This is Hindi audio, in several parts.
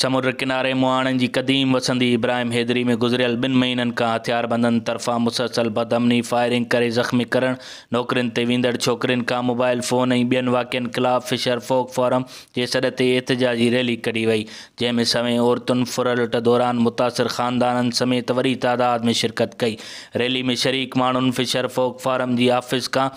समुंड किनारे मुहाणनि जी क़दीम वसंदी इब्राहिम हैदरी में गुज़िरियल ॿिनि महीननि खां हथियारबंदनि तरफ़ां मुसलसल बदमनी फायरिंग करे ज़ख़्मी करणु, नौकरियुनि ते वेंदड़ छोकिरियुनि मोबाइल फ़ोन ऐं ॿियनि वाक़ियुनि ख़िलाफ़ फिशर फोक फोरम जे सॾ ते एहतजाजी रैली कढी वई जंहिंमें सवें औरतुनि फुरलुट दौरान मुतासिर ख़ानदाननि समेत वॾी तादाद में शिरकत कई। रैली में शरीक माण्हुनि फिशर फोक फारम जी ऑफ़िस खां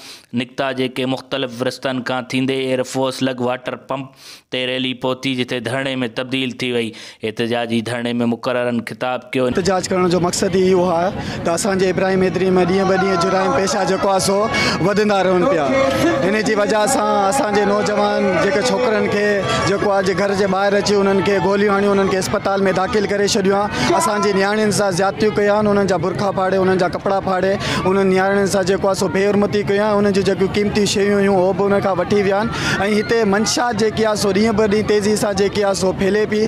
निकिता जेके मुख़्तलिफ़ रस्तनि खां थींदे एयरफोर्स लग वाटर पंप ते रैली पहुती, जिथे धरणे में तब्दील थी वई। एहतजाजी धरणे में मुक़ररनि ख़िताब कयो। एहतजाज करण जो मक़सदु इहो आहे त इब्राहिम हैदरी में ॾींहं ॾींहं जुराइम पेशा आहे सो वधंदा रहनि पिया। जी वजह सां असांजे नौजवान जेके छोकिरनि खे जेको आहे जे घर जे ॿाहिरि अची उन्हनि खे हणियूं, उन्हनि अस्पताल में दाख़िल करे छॾियो आहे असांजी नियाणियुनि सां ज़्यादतियूं कया आहिनि, उन्हनि जा बुरखा फाड़े, उन्हनि जा कपिड़ा फाड़े नियाणियुनि सां बेहरमती कयूं उन्हनि जूं क़ीमती शयूं हुयूं, उहो बि उन खां वठी जेकी आहे सो ॾींहं ॾींहं तेज़ी सां आहे सो फैले पई।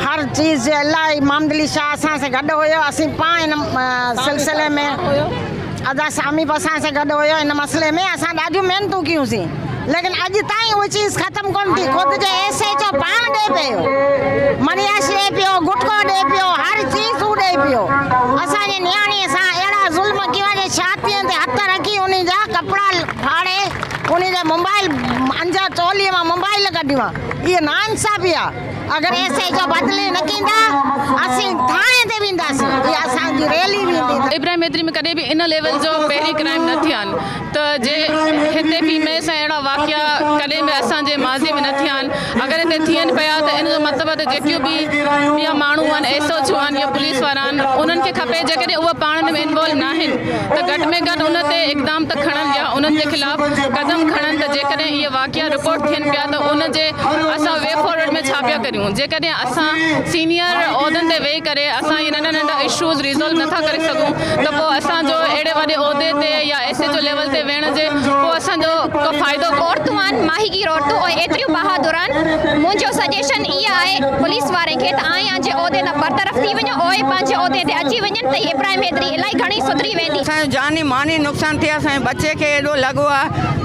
हर चीज़ जे इलाही मामदली शाह असां सां गॾु हुयो। असीं पाण हिन सिलसिले में अदा सामी बि असां सां गॾु हुयो। हिन मसइले में असां ॾाढियूं महिनतूं कयूंसीं। लेकिन अॼु ताईं उहा चीज़ ख़तमु कोन थी। ख़ुदि जे एस एच ओ पाण ॾे पियो। मनियाश ॾे पियो गुटको ॾे पियो हर चीज़ हू ॾे पियो। असांजे नियाणीअ सां अहिड़ा ज़ुल्म कया जे छातीअ ते हथ रखी उन जा कपिड़ा फाड़े उन जा मोबाइल अंजा चोलीअ माँ मोबाइल कढियूं। आहे इहा नाइंसाफ़ी आहे। अगरि एच ओ बदिली न कंदा, असीं थाणे ते वेंदासीं। इहा असांजी रैली वेंदी इब्राहिम हैदरी में कॾहिं बि इन लेवल जो पहिरीं क्राइम न थिया आहिनि। त जे हिते फीमेल सां अहिड़ा वाक़िया कॾहिं बि असांजे माज़े में न थिया आहिनि। अगरि हिते थियनि पिया, त इन जो मतिलबु त जेकियूं बि ॿिया माण्हू आहिनि एस एच ओ आहिनि या पुलिस वारा आहिनि, उन्हनि खे खपे, जेकॾहिं उहे पाण में इन्वॉल्व न आहिनि, त घटि में घटि उन ते इक़दाम त खणनि या उन्हनि जे ख़िलाफ़ क़दम खणनि त जेकॾहिं इहे वाक़िया रिपोर्ट थियनि पिया त उन जे असां वे फॉरवर्ड में छा पिया करियूं जेकॾहिं असां सीनियर उहिदनि ते वेही करे असां इहे नंढा नंढा इशूज़ रिज़ोल्व नथा करे सघूं त पोइ असांजो अहिड़े वॾे उहिदे ते या एस एच ओ लेवल ते वेहण जे पोइ असांजो को फ़ाइदो औरतूं आहिनि माहीगीर औरतूं ऐं एतिरियूं बहादुर आहिनि मुंहिंजो सजेशन इहा आहे पुलिस वारे खे त आया जे उहिदे तां बरतरफ़ थी वञो उहे पंहिंजे उहिदे ते अची वञनि त इब्राहिम हैदरी इलाही घणी सुधरी वेंदी। असांजो जानी मानी नुक़सानु थियो असांजे बचे खे एॾो लॻो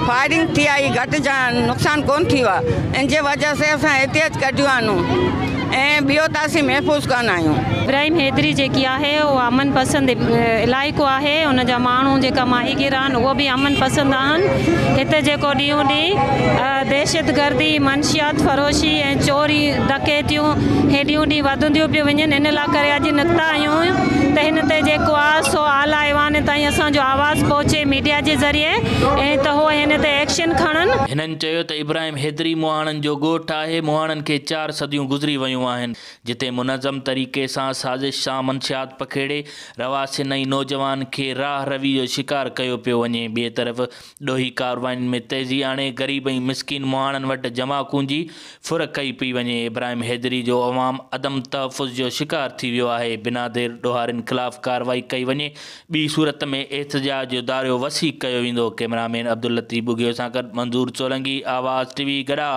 फायरिंग थी आहे घटि जा नुक़सानु कोन थियो इन जे वजह से असां एहतियात कढियूं आहिनि। ऐं ॿियो त असीं महफ़ूज़ कान आहियूं। इब्राहिम हैदरी जेकी आहे, उहा अमन पसंदि इलाइक़ो आहे, उन जा माण्हू जेका माहीगीर आहिनि अमन पसंदि आहिनि। हिते जेको ॾींहों ॾींहुं दहशत गर्दी मनशियात फ़रोशी ऐं चोरी डकैतियूं हे ॾींहों वञनि, इन लाइ करे अॼु निकिता आहियूं। त हिन ते जेको आहे, सो ताईं असांजो आवाज़ु मीडिया जे ज़रिए एक्शन खणनि। इब्राहिम हैदरी मुहाणनि जो ॻोठु आहे, मुहाणनि खे चारि सदियूं गुज़री वियूं जिते मुनज़म तरीक़े सां साज़िश सां मंशियात पखेड़े रवासिन ऐं नौजवान खे राह रवी शिकार कयो पियो वञे। ॿिए तरफ़, ॾोही कारवायुनि में तेज़ी आणे, ग़रीब ऐं मिसकिन मुहाणनि वटि जमा कुंजी फुर कई पई वञे। इब्राहिम हैदरी जो अवाम अदम तहफ़ुज़ शिकार थी वियो आहे। बिना देरि ॾोहारियुनि ख़िलाफ़ु कार्रवाई कई वञे, ॿी सूरत में एहतजाज जो वसी कयो कैमरामैन अब्दुल लतीफ़ बुगे सां गॾु मंज़ूर सोलंगी आवाज़ टीवी गॾा